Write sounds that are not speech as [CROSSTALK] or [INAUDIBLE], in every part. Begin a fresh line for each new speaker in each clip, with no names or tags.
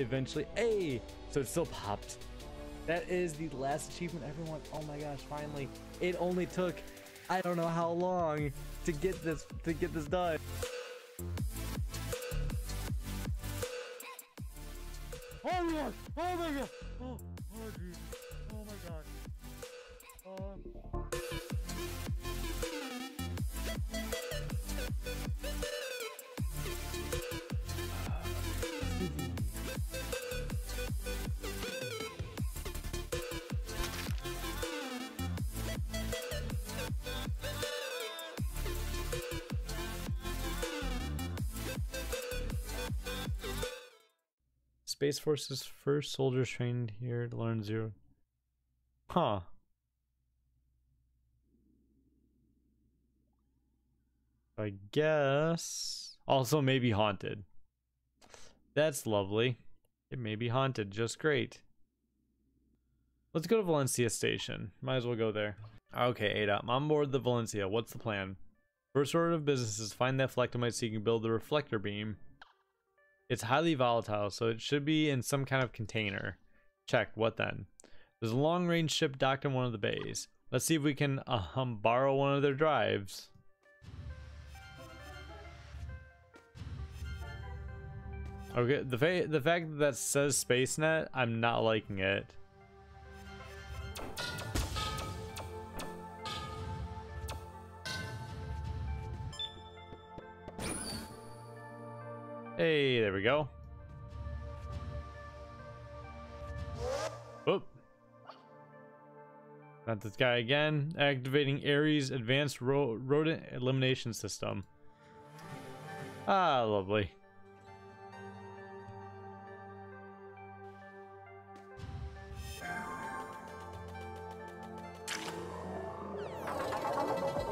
eventually. Hey, so it still popped. That is the last achievement, everyone. Oh my gosh, finally. It only took, I don't know how long to get this, to get this done. Oh my god! Oh my god! Oh, Space Force's first soldiers trained here to learn zero. Huh. I guess. Also, maybe haunted. That's lovely. It may be haunted just great. Let's go to Valencia Station. Might as well go there. Okay, Ada, I'm on board the Valencia. What's the plan? First order of business is find that Phlectomite so you can build the reflector beam. It's highly volatile, so it should be in some kind of container. Check, what then? There's a long-range ship docked in one of the bays. Let's see if we can uh, um, borrow one of their drives. Okay, the, fa the fact that that says SpaceNet, I'm not liking it. Hey, there we go. Oop. Not this guy again. Activating Ares Advanced Ro Rodent Elimination System. Ah, lovely.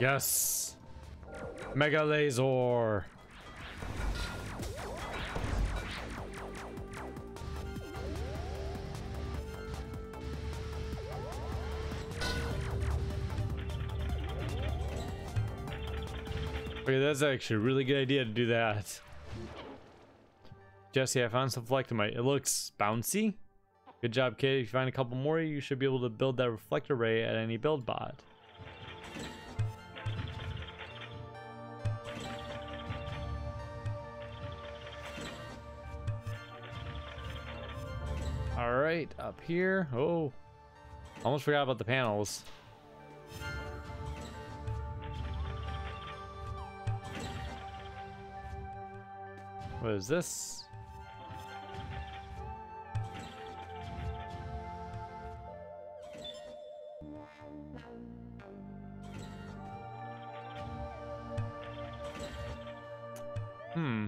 Yes. Mega Laser. Okay, that's actually a really good idea to do that. Jesse, I found some Phlectomite. It looks bouncy. Good job, kid. If you find a couple more, you should be able to build that reflector ray at any build bot. All right, up here. Oh, almost forgot about the panels. What is this? Hmm.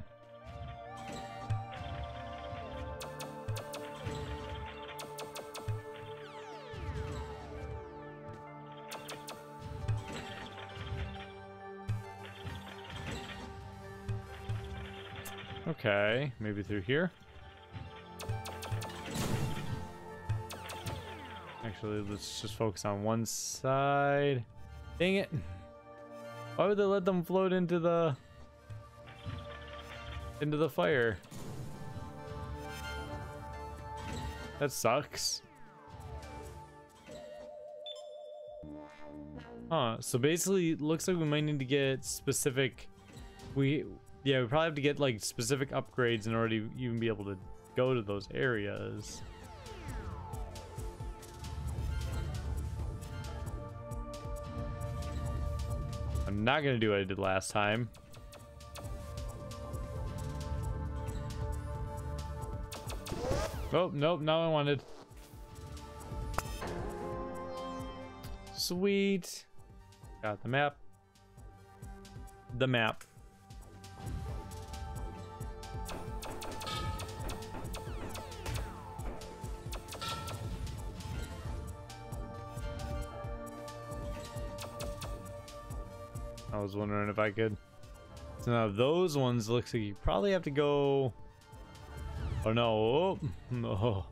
Okay, maybe through here. Actually, let's just focus on one side. Dang it. Why would they let them float into the into the fire? That sucks. Huh, so basically looks like we might need to get specific we yeah, we probably have to get like specific upgrades in order to even be able to go to those areas. I'm not gonna do what I did last time. Oh, nope, not I wanted. Sweet. Got the map. The map. I was wondering if I could. So now those ones looks like you probably have to go. Oh no! Oh, no.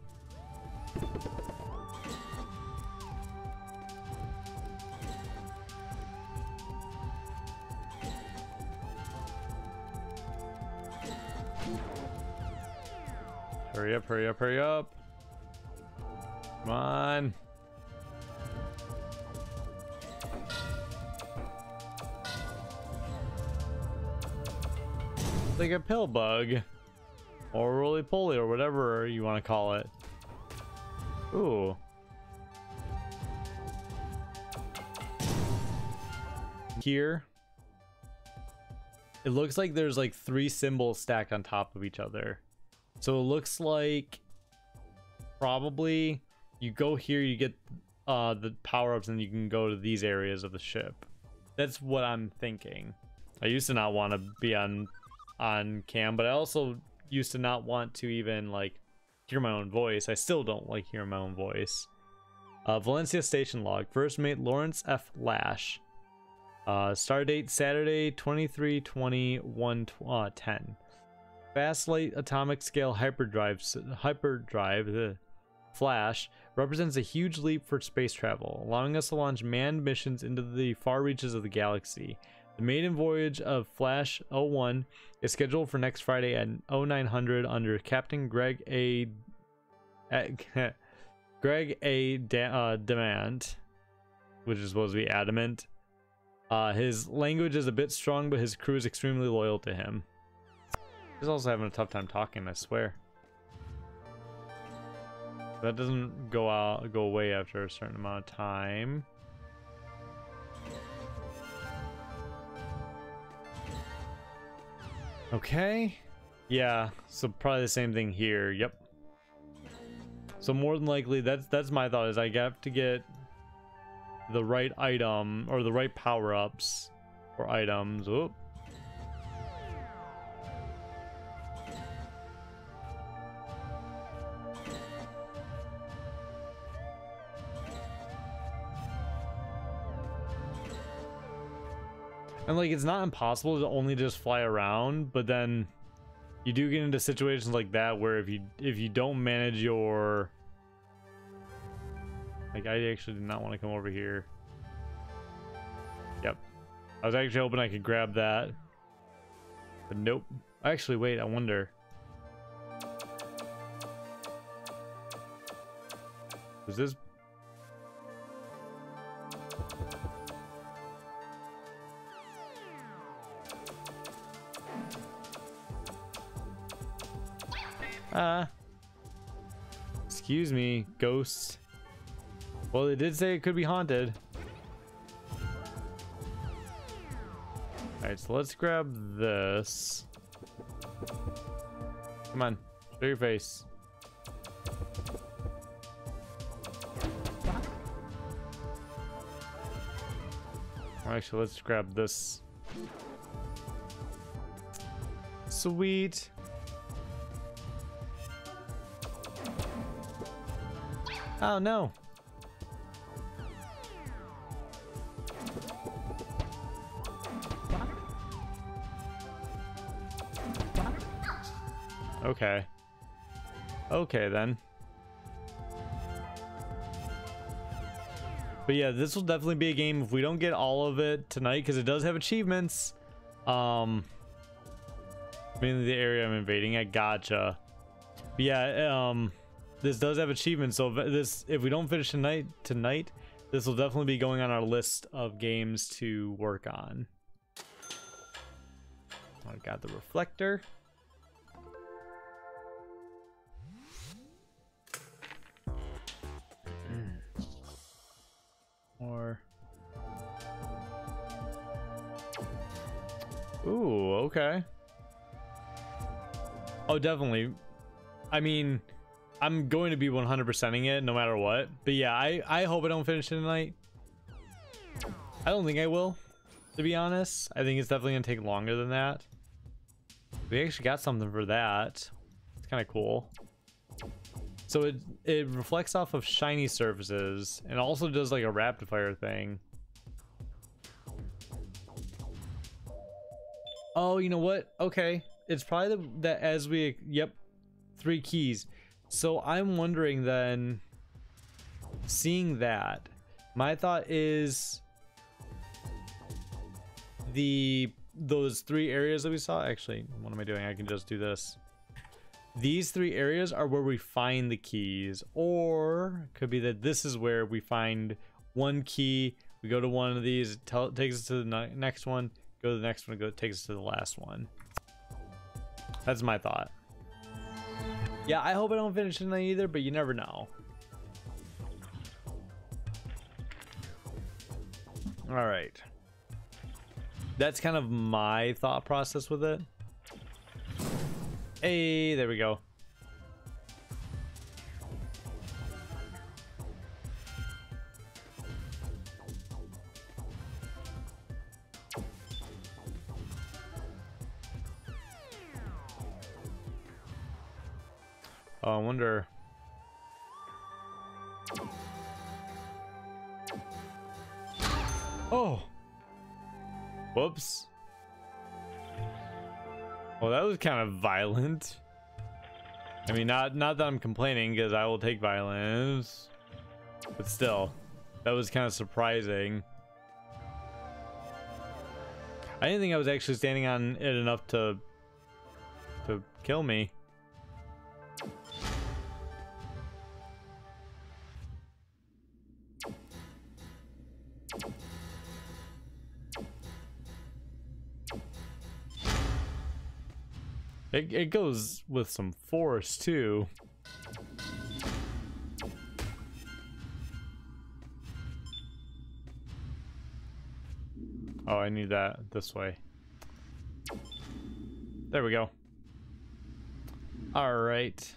Hurry up, hurry up, hurry up. A pill bug. Or roly poly or whatever you want to call it. Ooh. Here. It looks like there's like three symbols stacked on top of each other. So it looks like probably you go here, you get uh, the power-ups and you can go to these areas of the ship. That's what I'm thinking. I used to not want to be on on cam, but I also used to not want to even like hear my own voice. I still don't like hearing my own voice. Uh, Valencia station log. First mate Lawrence F. Lash. Uh, star date Saturday 23 20 1 uh, 10. Fast light atomic scale hyperdrive hyperdrive the flash represents a huge leap for space travel, allowing us to launch manned missions into the far reaches of the galaxy. The maiden voyage of Flash 01 is scheduled for next Friday at 0900 under Captain Greg A. [LAUGHS] Greg A. Uh, Demand, which is supposed to be adamant. Uh, his language is a bit strong, but his crew is extremely loyal to him. He's also having a tough time talking, I swear. That doesn't go out, go away after a certain amount of time. Okay. Yeah, so probably the same thing here. Yep. So more than likely, that's that's my thought is I have to get the right item or the right power-ups or items. And like it's not impossible to only just fly around, but then you do get into situations like that where if you if you don't manage your like I actually did not want to come over here. Yep. I was actually hoping I could grab that. But nope. Actually, wait, I wonder. Is this Uh. Excuse me, ghost. Well, it did say it could be haunted. Alright, so let's grab this. Come on, show your face. Actually, let's grab this. Sweet. Oh no. Okay. Okay then. But yeah, this will definitely be a game if we don't get all of it tonight because it does have achievements. Um, mainly the area I'm invading. I gotcha. But yeah, um, this does have achievements. So this, if we don't finish tonight, tonight, this will definitely be going on our list of games to work on. I got the reflector. Hmm. Or Ooh, okay. Oh, definitely. I mean, I'm going to be 100%ing it no matter what. But yeah, I, I hope I don't finish it tonight. I don't think I will, to be honest. I think it's definitely going to take longer than that. We actually got something for that. It's kind of cool. So it, it reflects off of shiny surfaces and also does like a rapid fire thing. Oh, you know what? Okay. It's probably the, that as we, yep, three keys. So I'm wondering then, seeing that, my thought is the those three areas that we saw. Actually, what am I doing? I can just do this. these three areas are where we find the keys or it could be that this is where we find one key we go to one of these tell, takes us to the next one go to the next one go takes us to the last one that's my thought yeah i hope i don't finish tonight either but you never know. All right. That's kind of my thought process with it. Hey, there we go. Oh, I wonder. Oh. Whoops. Well, that was kind of violent. I mean, not not that I'm complaining, because I will take violence. But still, that was kind of surprising. I didn't think I was actually standing on it enough to to kill me. It, it goes with some force too. Oh, I need that this way. There we go. All right.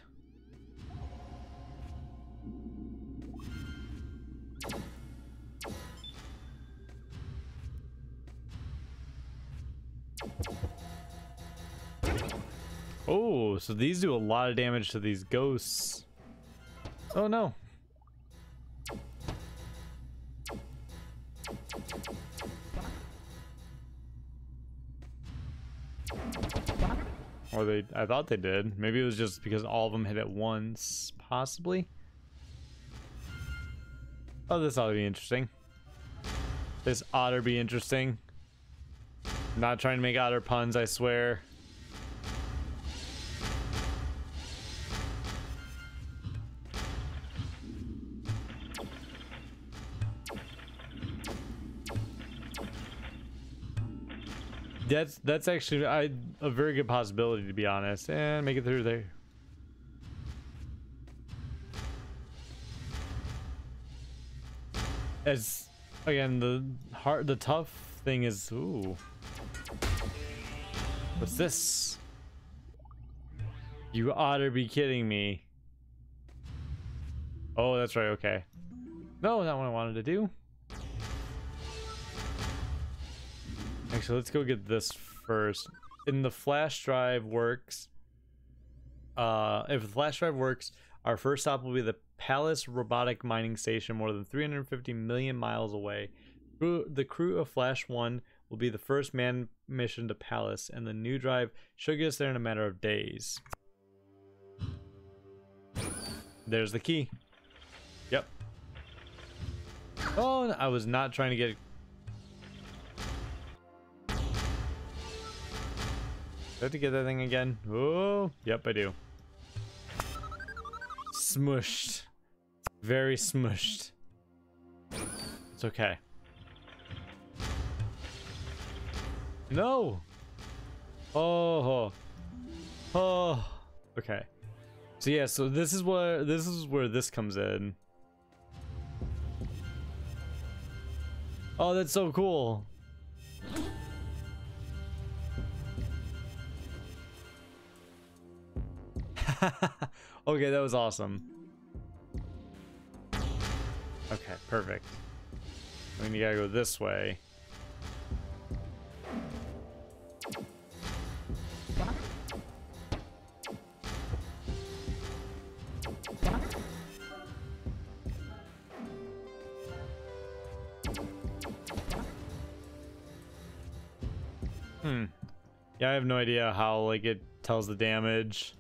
So these do a lot of damage to these ghosts. Oh no. Or they, I thought they did. Maybe it was just because all of them hit at once, possibly. Oh, this ought to be interesting. This ought to be interesting. not trying to make otter puns, I swear. That's that's actually I, a very good possibility to be honest, and make it through there. As again, the hard, the tough thing is, ooh, what's this? You ought to be kidding me. Oh, that's right. Okay. No, not what I wanted to do. Actually, let's go get this first. In the flash drive works. Uh, if the flash drive works, our first stop will be the Pallas Robotic Mining Station, more than 350 million miles away. The crew of Flash 1 will be the first manned mission to Pallas, and the new drive should get us there in a matter of days. There's the key. Yep. Oh, I was not trying to get I have to get that thing again? Oh, yep, I do. Smushed. Very smushed. It's okay. No! Oh, oh, okay. So yeah, so this is where this is where this comes in. Oh, that's so cool. [LAUGHS] okay, that was awesome. Okay, perfect. I mean, you gotta go this way. Hmm. Yeah, I have no idea how, like, it tells the damage.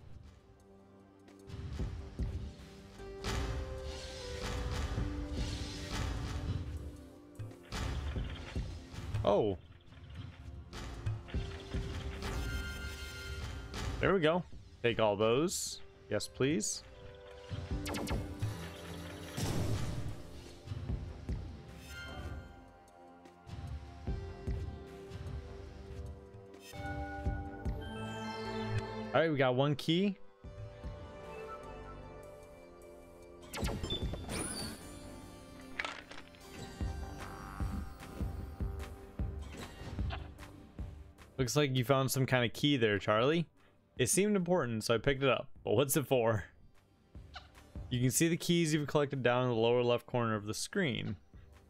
We go. Take all those. Yes, please. All right, we got one key. Looks like you found some kind of key there, Charlie. It seemed important, so I picked it up. But what's it for? You can see the keys you've collected down in the lower left corner of the screen.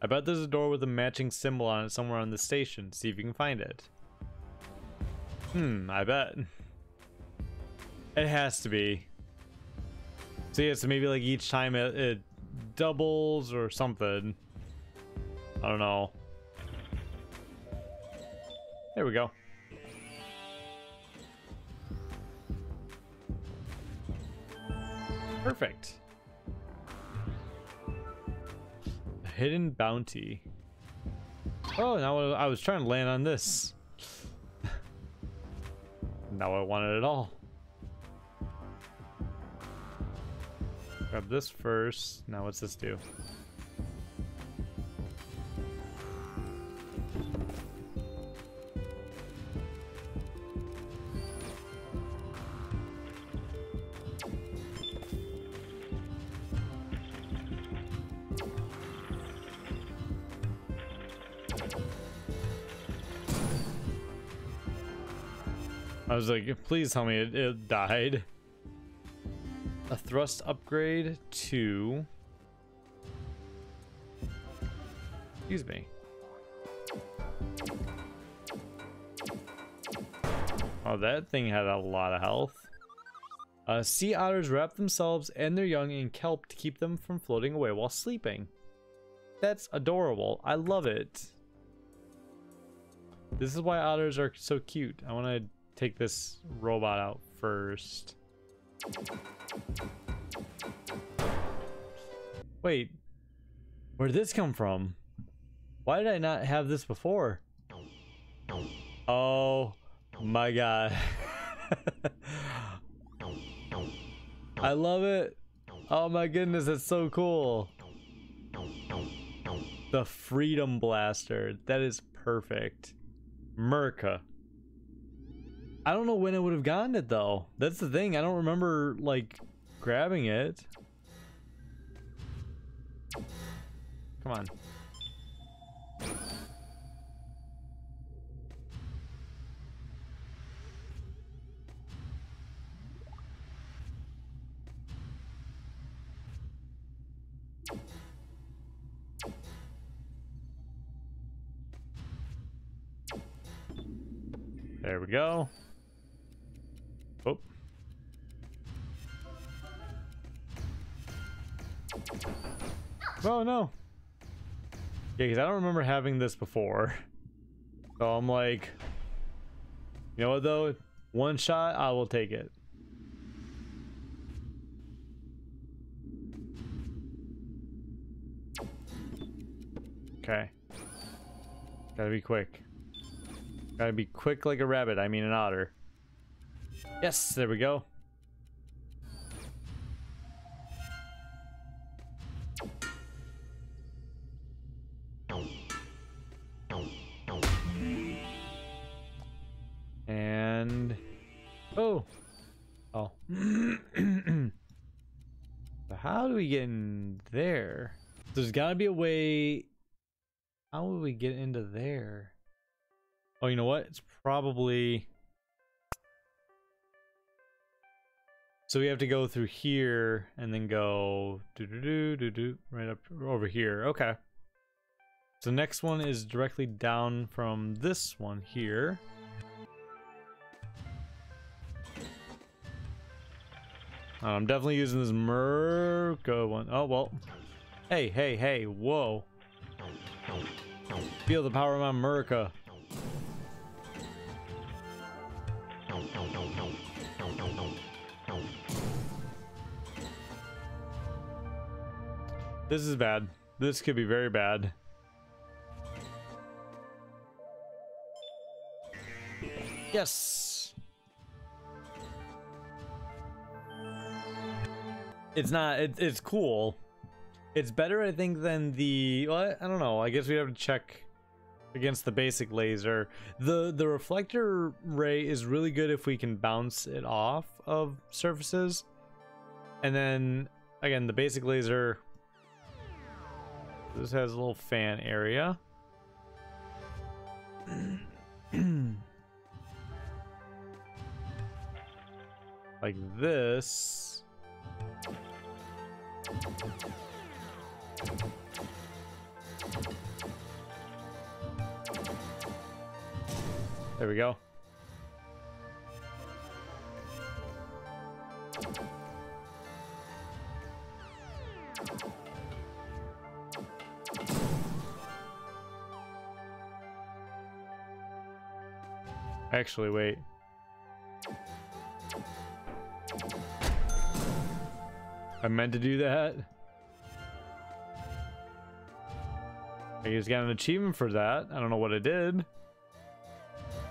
I bet there's a door with a matching symbol on it somewhere on the station. See if you can find it. Hmm, I bet. It has to be. So yeah, so maybe like each time it, it doubles or something. I don't know. There we go. Perfect. Hidden bounty. Oh, now I was trying to land on this. now I want it at all. Grab this first. Now what's this do? Was like, please tell me it, it died. A thrust upgrade to... Excuse me. Oh, that thing had a lot of health. Uh, sea otters wrap themselves and their young in kelp to keep them from floating away while sleeping. That's adorable. I love it. This is why otters are so cute. I want to take this robot out first. Wait, where did this come from? Why did I not have this before? Oh my god. [LAUGHS] I love it. Oh my goodness, it's so cool. The Freedom Blaster. That is perfect. Merca. I don't know when it would have gotten it though. That's the thing. I don't remember like grabbing it. Come on. There we go. Oh no. Yeah, because I don't remember having this before. So I'm like, you know what though? One shot, I will take it. Okay. Gotta be quick. Gotta be quick like a rabbit, I mean an otter. Yes, there we go. There's got to be a way. How would we get into there? Oh, you know what? It's probably So we have to go through here and then go do do do do do right up over here. Okay. So next one is directly down from this one here. Uh, I'm definitely using this Merca one. Oh, well. Hey, hey, hey, whoa. Feel the power of my Merca. This is bad. This could be very bad. Yes. it's not it, it's cool it's better i think than the well, i don't know. I guess we have to check against the basic laser. The the reflector ray is really good if we can bounce it off of surfaces. And then again the basic laser this has a little fan area. [CLEARS THROAT] Like this there we go Actually, wait. I meant to do that. I just got an achievement for that. I don't know what I did.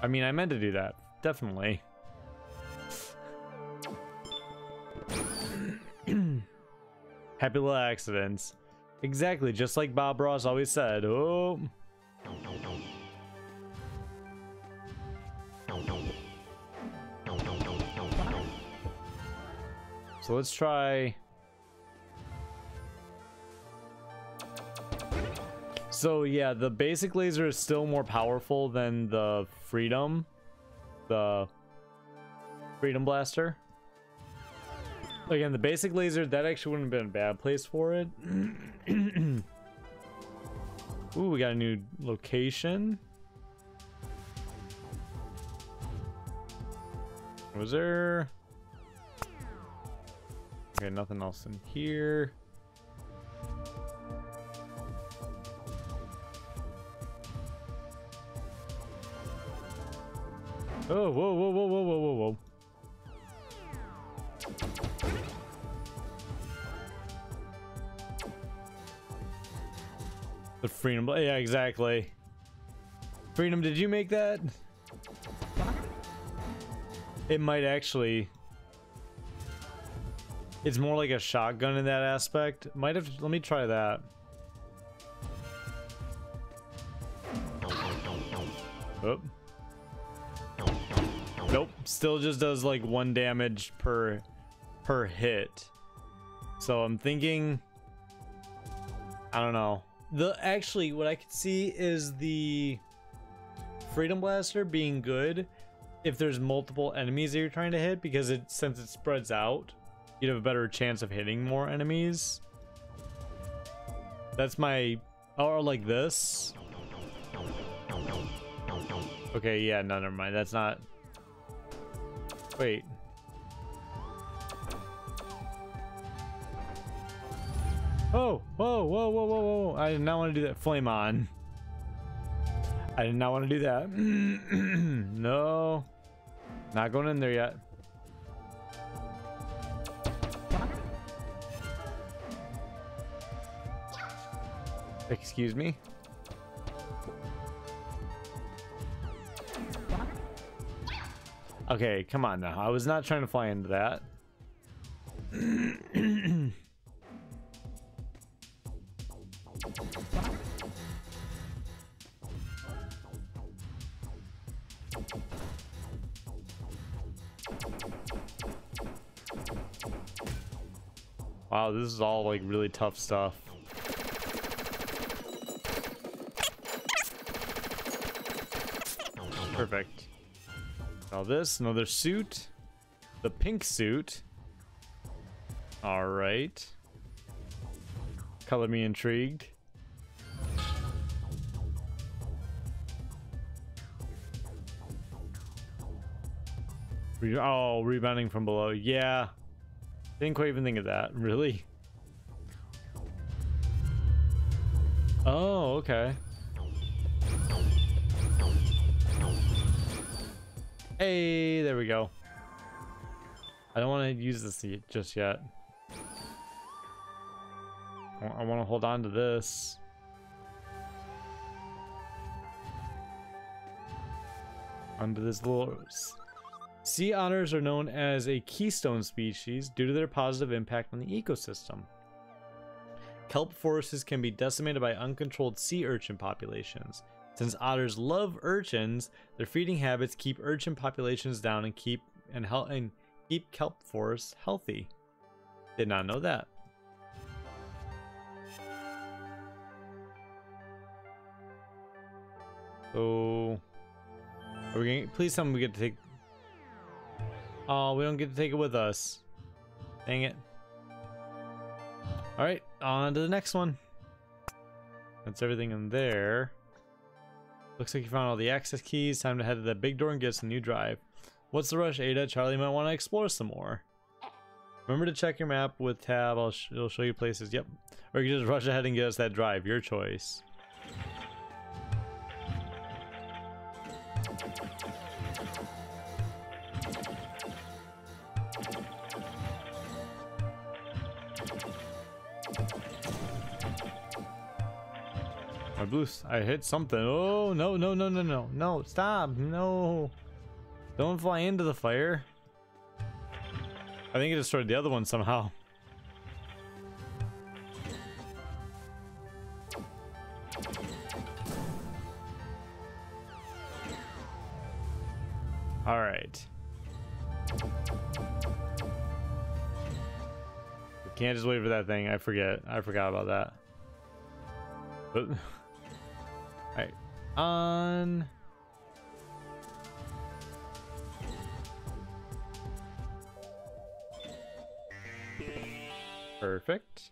I mean, I meant to do that. Definitely. [CLEARS THROAT] Happy little accidents. Exactly, just like Bob Ross always said. Oh. So let's try... So yeah, the basic laser is still more powerful than the Freedom. The Freedom Blaster. Again, the basic laser, that actually wouldn't have been a bad place for it. [CLEARS THROAT] Ooh, we got a new location. Was there... Okay, nothing else in here. Oh, whoa, whoa, whoa, whoa, whoa, whoa, whoa. The freedom, yeah, exactly. Freedom, did you make that? It might actually it's more like a shotgun in that aspect. Might have. Let me try that. Oh. Still just does like one damage per per hit. So I'm thinking. I don't know. The actually, what I could see is the Freedom Blaster being good if there's multiple enemies that you're trying to hit because it since it spreads out you'd have a better chance of hitting more enemies. That's my... Or like this. Okay, yeah, no, never mind. That's not... Wait. Oh, whoa, whoa, whoa, whoa, whoa. I did not want to do that. Flame on. I did not want to do that. [CLEARS THROAT] no. Not going in there yet. Excuse me? Okay, come on now. I was not trying to fly into that. wow, this is all like really tough stuff. This, another suit. The pink suit. Alright. Color me intrigued. Re oh, rebounding from below. Yeah. Didn't quite even think of that. [LAUGHS] Really? Oh, okay. Hey, there we go. I don't want to use this just yet. I want to hold on to this. Onto this little Sea otters are known as a keystone species due to their positive impact on the ecosystem. Kelp forests can be decimated by uncontrolled sea urchin populations. Since otters love urchins, their feeding habits keep urchin populations down and keep and, help and keep kelp forests healthy. Did not know that. So, are we gonna, please tell me we get to take. Oh, we don't get to take it with us. Dang it. All right, on to the next one. That's everything in there. Looks like you found all the access keys. Time to head to that big door and get us a new drive. What's the rush, Ada? Charlie might want to explore some more. Remember to check your map with tab. I'll sh it'll show you places. Yep. Or you can just rush ahead and get us that drive. Your choice. My boost. I hit something. Oh, no, no, no, no, no. No, stop. No. Don't fly into the fire. I think it destroyed the other one somehow. All right. Can't just wait for that thing. I forget. I forgot about that. But [LAUGHS] Alright. On. Perfect.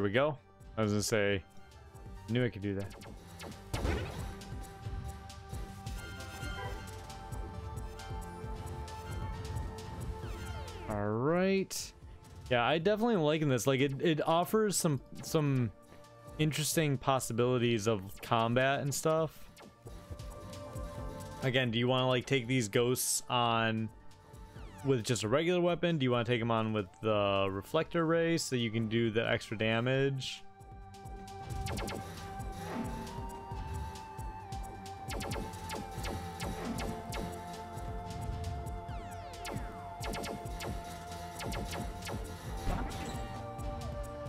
There we go. I was gonna say, knew I could do that. All right. Yeah, I definitely liking this. Like it, it offers some some interesting possibilities of combat and stuff. Again, do you want to like take these ghosts on with just a regular weapon? Do you want to take them on with the reflector ray so you can do the extra damage?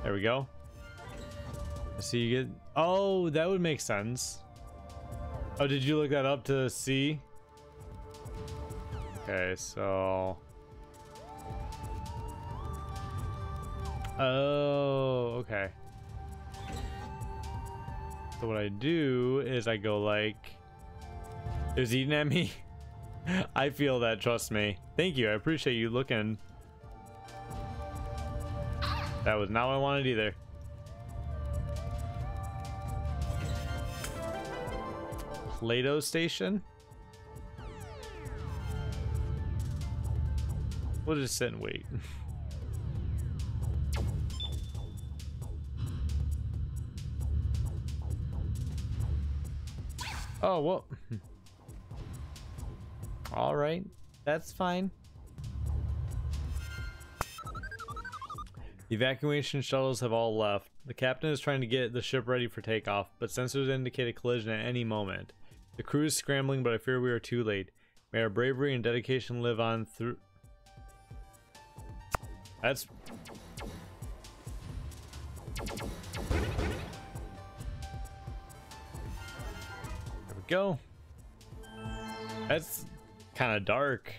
There we go. So you get... Oh, that would make sense. Oh, did you look that up to see? Okay, so... Oh, okay. So what I do is I go like... Is eating at me? [LAUGHS] I feel that, trust me. Thank you, I appreciate you looking. That was not what I wanted either. Plato Station? We'll just sit and wait. [LAUGHS] oh, well. [LAUGHS] All right. That's fine. The evacuation shuttles have all left. The captain is trying to get the ship ready for takeoff, but sensors indicate a collision at any moment. The crew is scrambling, but I fear we are too late. May our bravery and dedication live on through that's... There we go. That's kind of dark.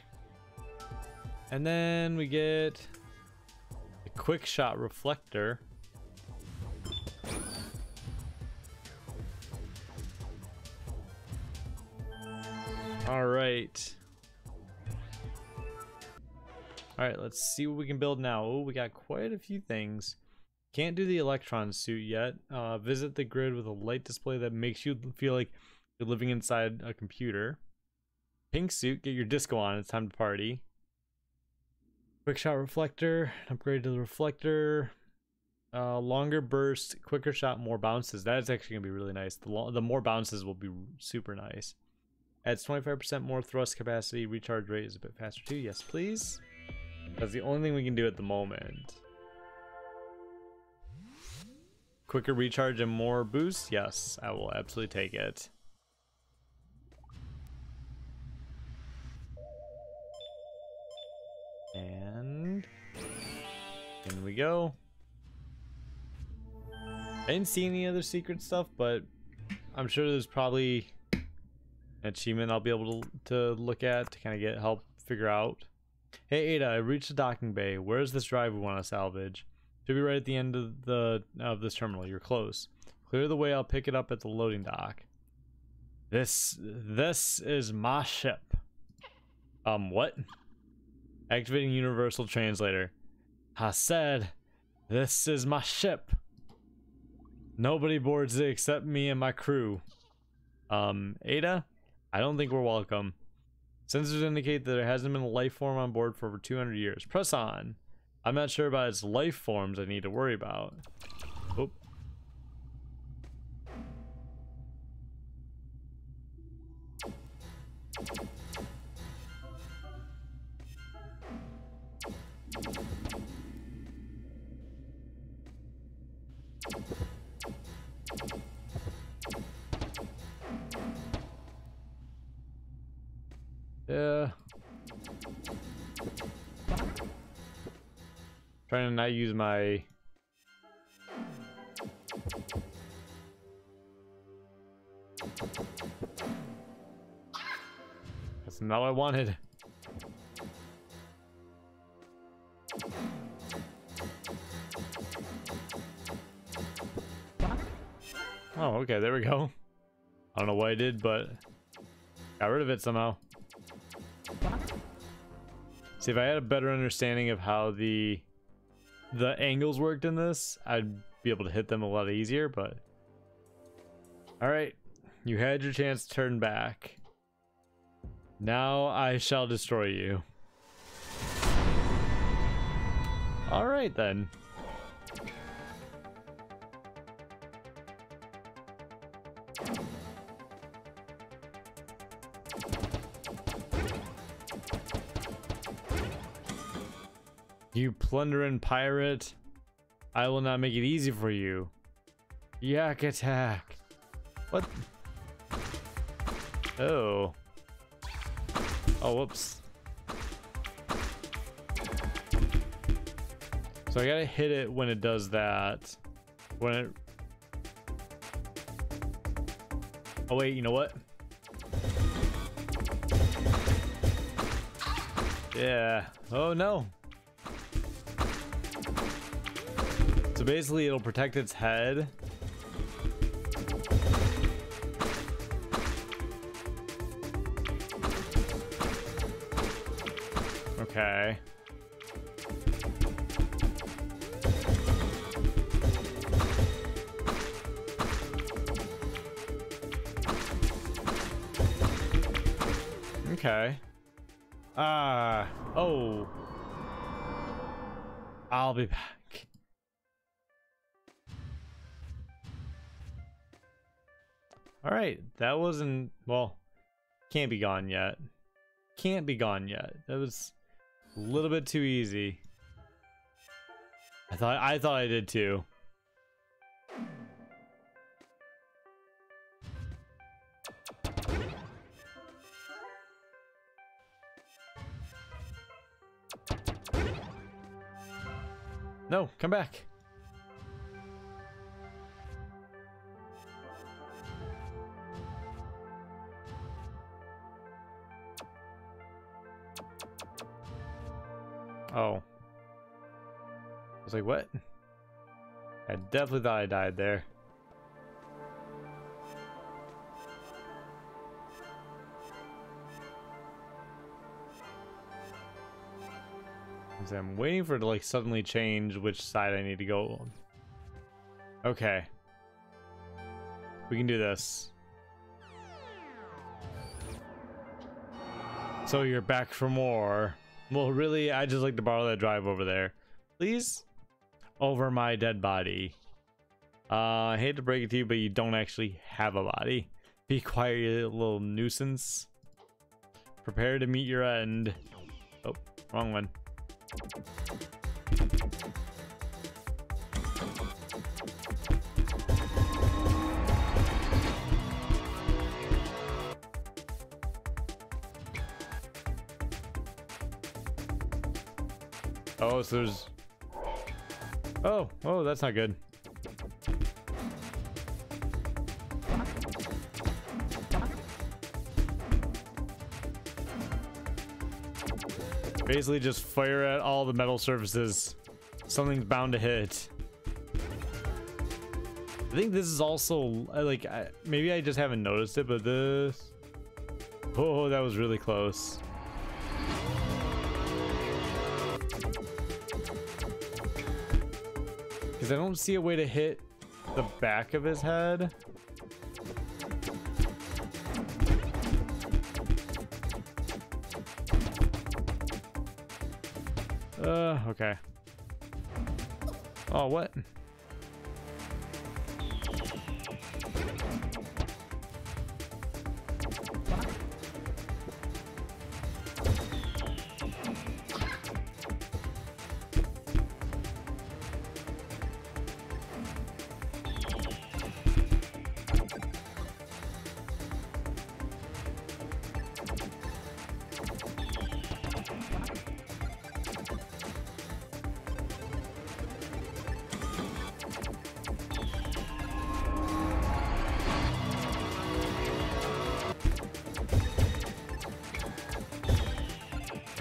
And then we get the quick shot reflector. All right, let's see what we can build now. Oh, we got quite a few things. Can't do the electron suit yet. Uh, visit the grid with a light display that makes you feel like you're living inside a computer. Pink suit, get your disco on. It's time to party. Quick shot reflector, upgrade to the reflector. Uh, longer burst, quicker shot, more bounces. That is actually gonna be really nice. The the more bounces will be super nice. Adds 25% more thrust capacity. Recharge rate is a bit faster too. Yes, please. That's the only thing we can do at the moment. Quicker recharge and more boost? Yes, I will absolutely take it. And in we go. I didn't see any other secret stuff, but I'm sure there's probably an achievement I'll be able to, to look at to kind of get help figure out. Hey Ada, I reached the docking bay. Where's this drive we want to salvage? Should be right at the end of the of this terminal. You're close. Clear the way. I'll pick it up at the loading dock. This this is my ship. Um, what? Activating Universal Translator. I said, this is my ship. Nobody boards it except me and my crew. Um, Ada, I don't think we're welcome. Sensors indicate that there hasn't been a life form on board for over 200 years. Press on. I'm not sure about its life forms I need to worry about. Yeah. Trying to not use my That's not what I wanted. Oh, okay, there we go. I don't know what I did, but got rid of it somehow. See, if I had a better understanding of how the the angles worked in this, I'd be able to hit them a lot easier, but... Alright, you had your chance to turn back. Now I shall destroy you. Alright then. You plundering pirate. I will not make it easy for you. Yak attack. What? Oh. Oh, whoops. So I gotta hit it when it does that. When it... Oh wait, you know what? Yeah. Oh no. So basically it'll protect its head. Okay. Okay. Ah. Uh, oh. I'll be back. That wasn't well. Can't be gone yet. Can't be gone yet. That was a little bit too easy. I thought I thought I did too. No, come back. Oh. I was like, what? I definitely thought I died there. I'm waiting for it to like suddenly change which side I need to go on. Okay. We can do this. So you're back for more. Well, really, I just like to borrow that drive over there. Please? over my dead body. Uh, I hate to break it to you, but you don't actually have a body. Be quiet, you little nuisance. Prepare to meet your end. Oh, wrong one. Oh, so there's... Oh, oh, that's not good. Basically just fire at all the metal surfaces. Something's bound to hit. I think this is also, like, I, maybe I just haven't noticed it, but this... Oh, that was really close. I don't see a way to hit the back of his head. Uh, okay. Oh, what?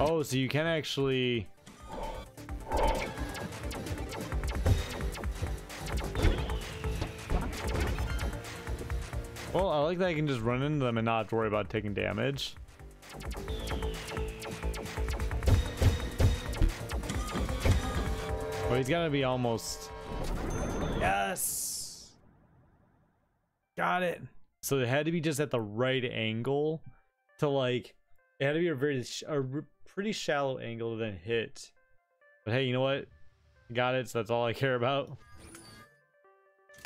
Oh, so you can actually... Well, I like that I can just run into them and not have to worry about taking damage. Well, he's gotta be almost... Yes! Got it. So it had to be just at the right angle to like... It had to be a very... A pretty shallow angle to then hit. But hey, you know what? Got it, so that's all I care about.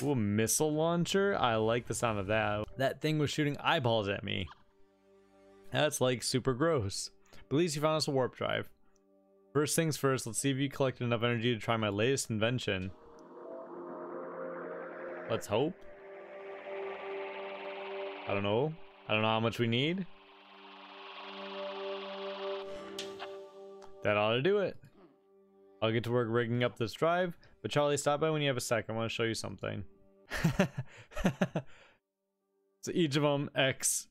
Ooh, missile launcher? I like the sound of that. That thing was shooting eyeballs at me. That's like super gross. At least you found us a warp drive. First things first, let's see if you collected enough energy to try my latest invention. Let's hope. I don't know. I don't know how much we need. That ought to do it. I'll get to work rigging up this drive, but Charlie, stop by when you have a sec. I want to show you something. [LAUGHS] so each of them X,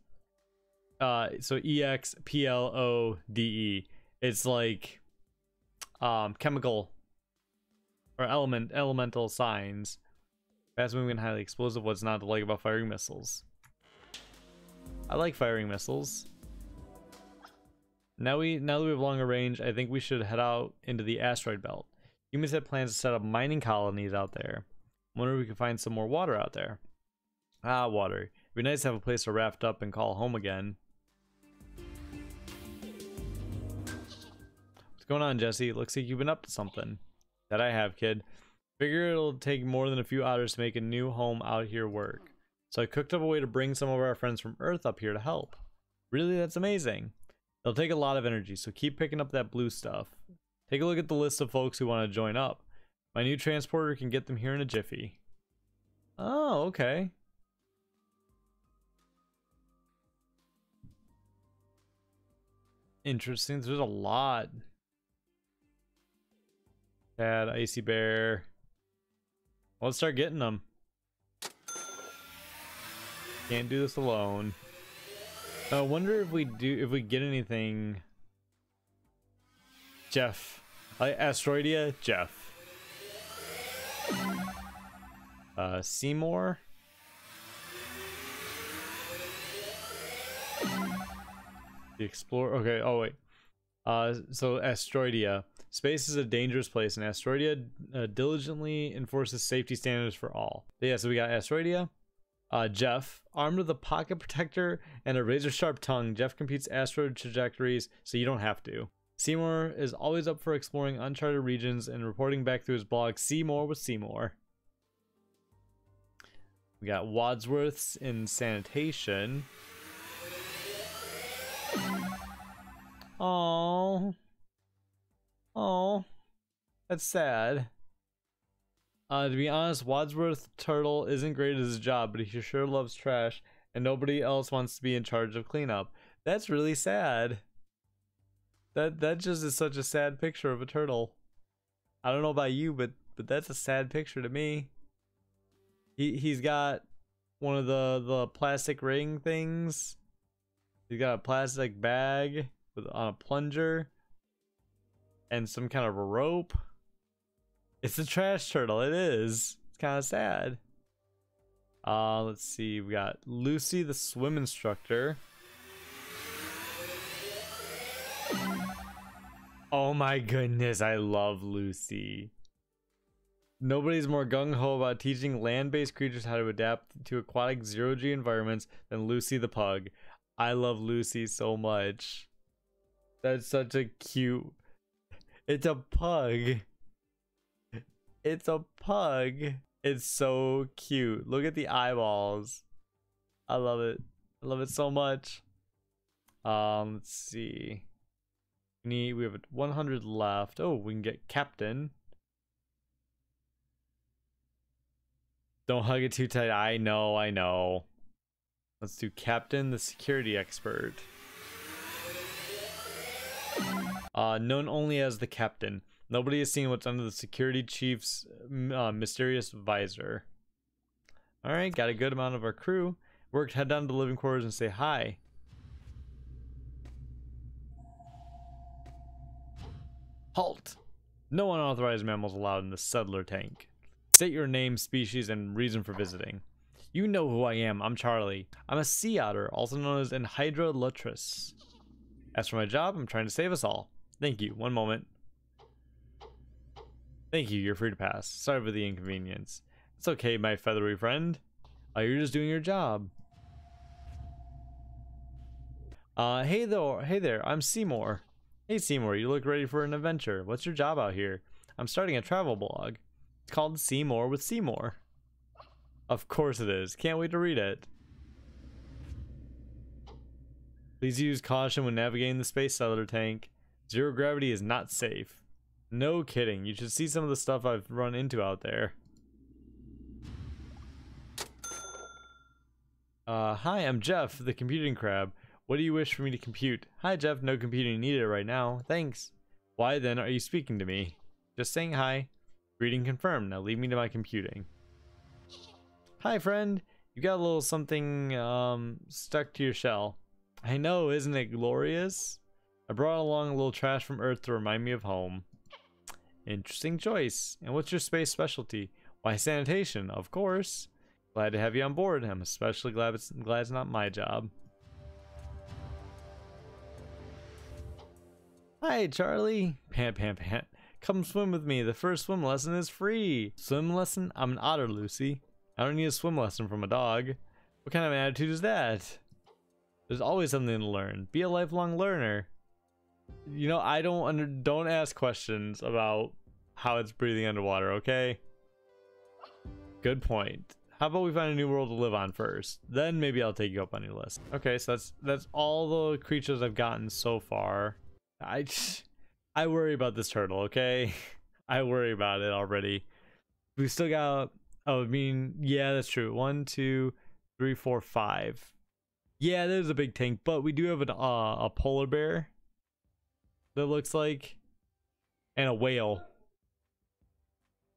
uh, so E X P L O D E. It's like um, chemical or element elemental signs. Fast moving and highly explosive. What's not to like about firing missiles? I like firing missiles. Now we now that we have longer range, I think we should head out into the asteroid belt. Humans had plans to set up mining colonies out there. Wonder if we can find some more water out there. Ah, water. It'd be nice to have a place to raft up and call home again. What's going on, Jesse? Looks like you've been up to something. That I have, kid. Figure it'll take more than a few hours to make a new home out here work. So I cooked up a way to bring some of our friends from Earth up here to help. Really, that's amazing. It'll take a lot of energy, so keep picking up that blue stuff. Take a look at the list of folks who want to join up. My new transporter can get them here in a jiffy. Oh, okay. Interesting. There's a lot. Bad Icy Bear. let's start getting them. Can't do this alone. I wonder if we do if we get anything. Jeff, Asteroidia, Jeff. Uh, Seymour. The Explorer. Okay. Oh wait. Uh, so Asteroidia. Space is a dangerous place, and Asteroidia uh, diligently enforces safety standards for all. But yeah, so we got Asteroidia, uh, Jeff, armed with a pocket protector and a razor sharp tongue, Jeff computes asteroid trajectories so you don't have to. Seymour is always up for exploring uncharted regions and reporting back through his blog Seymour with Seymour. We got Wadsworth's in sanitation. Oh. Oh. That's sad. Uh, to be honest, Wadsworth Turtle isn't great at his job, but he sure loves trash, and nobody else wants to be in charge of cleanup. That's really sad. That that just is such a sad picture of a turtle. I don't know about you, but but that's a sad picture to me. He he's got one of the the plastic ring things. He's got a plastic bag with on a plunger and some kind of rope. It's a trash turtle. It is. It's kind of sad. Uh, let's see. We got Lucy, the swim instructor. Oh my goodness, I love Lucy. Nobody's more gung ho about teaching land based creatures how to adapt to aquatic zero G environments than Lucy the pug. I love Lucy so much. That's such a cute. It's a pug. It's a pug. It's so cute. Look at the eyeballs. I love it. I love it so much. Um, let's see. We need we have 100 left. Oh, we can get captain. Don't hug it too tight. I know, I know. Let's do captain, the security expert. Uh, known only as the captain. Nobody has seen what's under the security chief's uh, mysterious visor. Alright, got a good amount of our crew. Worked, head down to the living quarters and say hi. Halt! No unauthorized mammals allowed in the settler tank. State your name, species, and reason for visiting. You know who I am. I'm Charlie. I'm a sea otter, also known as Enhydra lutris. As for my job, I'm trying to save us all. Thank you. One moment. Thank you, you're free to pass. Sorry for the inconvenience. It's okay, my feathery friend. Uh, you're just doing your job. Uh, hey there, hey there, I'm Seymour. Hey Seymour, you look ready for an adventure. What's your job out here? I'm starting a travel blog. It's called Seymour with Seymour. Of course it is. Can't wait to read it. Please use caution when navigating the space settler tank. Zero gravity is not safe. No kidding. You should see some of the stuff I've run into out there. Uh, hi, I'm Jeff, the computing crab. What do you wish for me to compute? Hi, Jeff. No computing needed right now. Thanks. Why then are you speaking to me? Just saying hi. Greeting confirmed. Now leave me to my computing. Hi, friend. You got a little something um, stuck to your shell. I know, isn't it glorious? I brought along a little trash from Earth to remind me of home. Interesting choice. And what's your space specialty? Why, sanitation, of course. Glad to have you on board. I'm especially glad it's, glad it's not my job. Hi, Charlie. Pant, pant, pant. Come swim with me. The first swim lesson is free. Swim lesson? I'm an otter, Lucy. I don't need a swim lesson from a dog. What kind of attitude is that? There's always something to learn. Be a lifelong learner. You know, I don't under don't ask questions about how it's breathing underwater, okay? Good point. How about we find a new world to live on first? Then maybe I'll take you up on your list. Okay, so that's that's all the creatures I've gotten so far. I [LAUGHS] I worry about this turtle, okay? [LAUGHS] I worry about it already. We still got oh I mean, yeah, that's true. One, two, three, four, five. Yeah, there's a big tank, but we do have an uh, a polar bear that looks like, and a whale.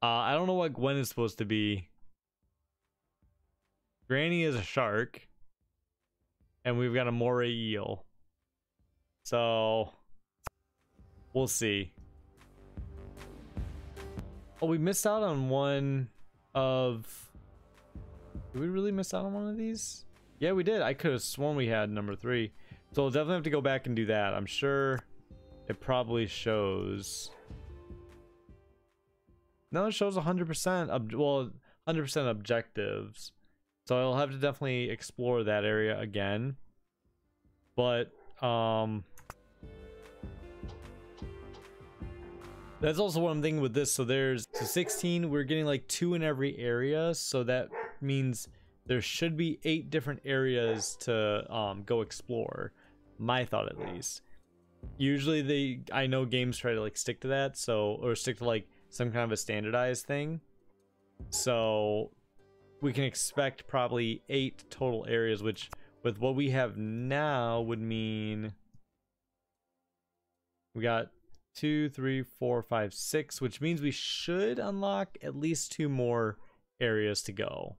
Uh, I don't know what Gwen is supposed to be. Granny is a shark. And we've got a moray eel. So, we'll see. Oh, we missed out on one of... Did we really miss out on one of these? Yeah, we did. I could have sworn we had number three. So we'll definitely have to go back and do that. I'm sure it probably shows. No, it shows 100%. Ob well, 100% objectives. So I'll have to definitely explore that area again. But, um... That's also one thing with this. So there's so 16, we're getting like two in every area. So that means there should be eight different areas to um, go explore. My thought at least. Usually they, I know games try to like stick to that. So, or stick to like some kind of a standardized thing. So we can expect probably eight total areas, which with what we have now would mean we got two, three, four, five, six, which means we should unlock at least two more areas to go.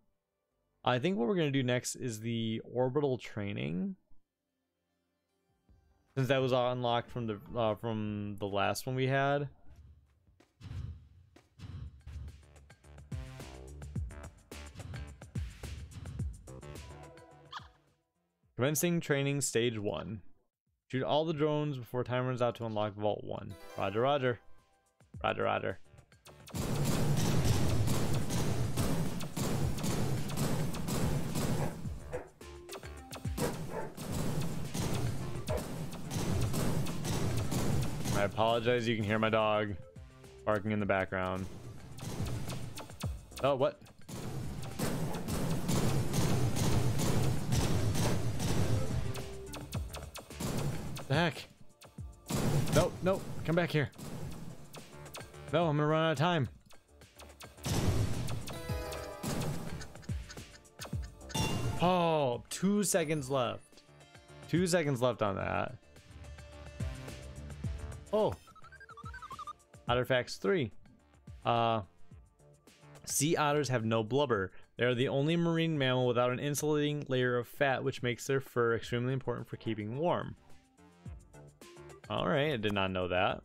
I think what we're going to do next is the orbital training. Since that was unlocked from the uh, from the last one we had. Commencing training stage one. Shoot all the drones before time runs out to unlock Vault 1. Roger, roger. Roger, roger. I apologize, you can hear my dog barking in the background. Oh, what? The heck? No, no, come back here. No, I'm gonna run out of time. Oh, two seconds left. Two seconds left on that. Oh. Otter Facts 3. Uh, sea otters have no blubber. They are the only marine mammal without an insulating layer of fat, which makes their fur extremely important for keeping warm. Alright, I did not know that.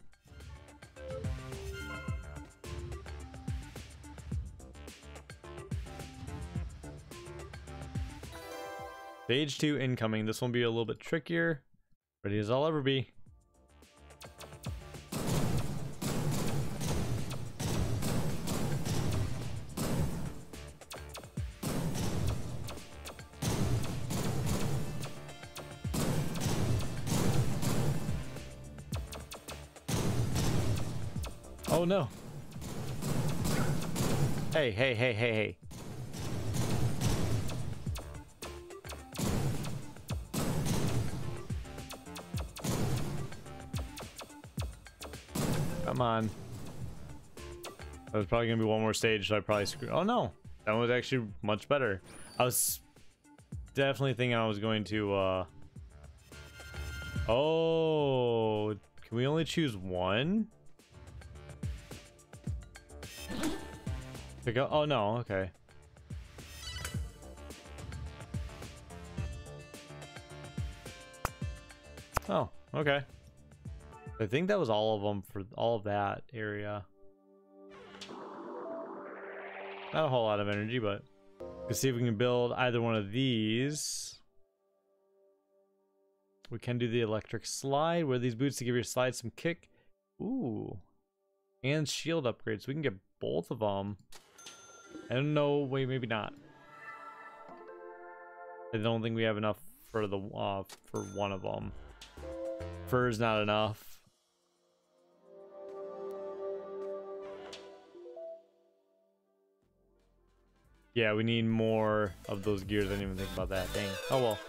Stage 2 incoming. This one will be a little bit trickier. Ready as I'll ever be. Hey, hey, hey, hey, hey. Come on. That was probably gonna be one more stage, so I probably screw. Oh no, that was actually much better. I was definitely thinking I was going to. uh Oh, can we only choose one? Up. Oh no. Okay. Oh, okay. I think that was all of them for all of that area. Not a whole lot of energy, but let's see if we can build either one of these. We can do the electric slide. Wear these boots to give your slide some kick. Ooh. And shield upgrades. We can get both of them. I don't know. Wait, maybe not. I don't think we have enough for the uh, for one of them. Fur is not enough. Yeah, we need more of those gears. I didn't even think about that. Dang. Oh well.